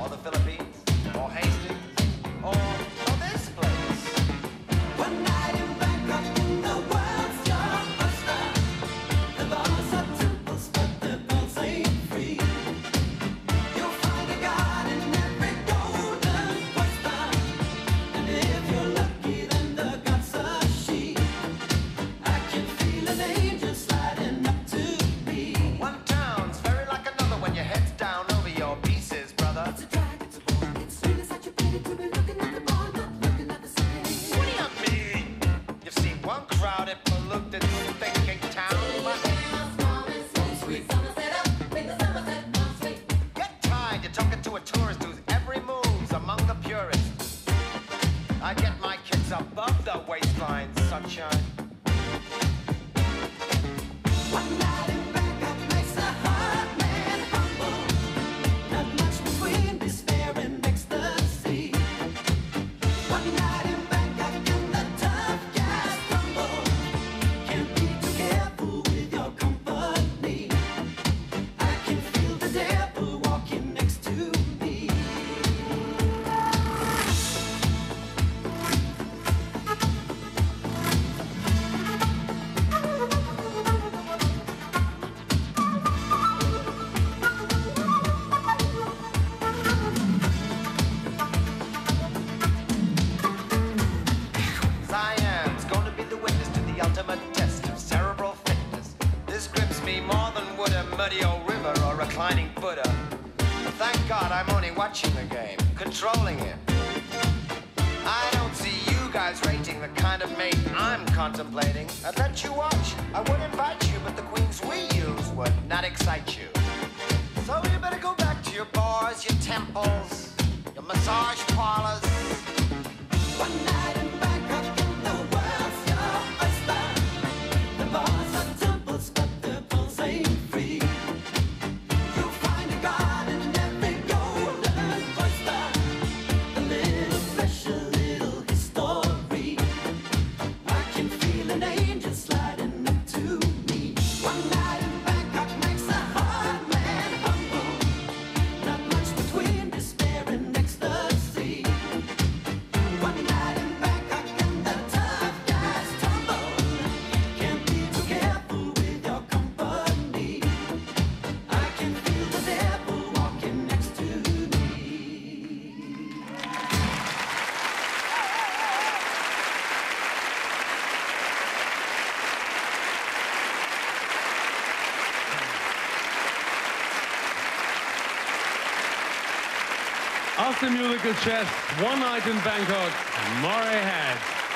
or the Philippines, or Hastings, or, or this place. One night in Bangkok, the world's blockbuster. The bars are temples, but the bells ain't free. You'll find a god in every golden poster, and if you're lucky, then the god's a she. I can feel an angel. I get my kids above the waistline, sunshine. Shining Buddha. Thank God I'm only watching the game, controlling it. I don't see you guys rating the kind of mate I'm contemplating. I'd let you watch. I would invite you, but the queens we use would not excite you. So you better go back to your bars, your temples, your massage parlors. Dem Musical Chess, One Night in Bangkok, Murray Head.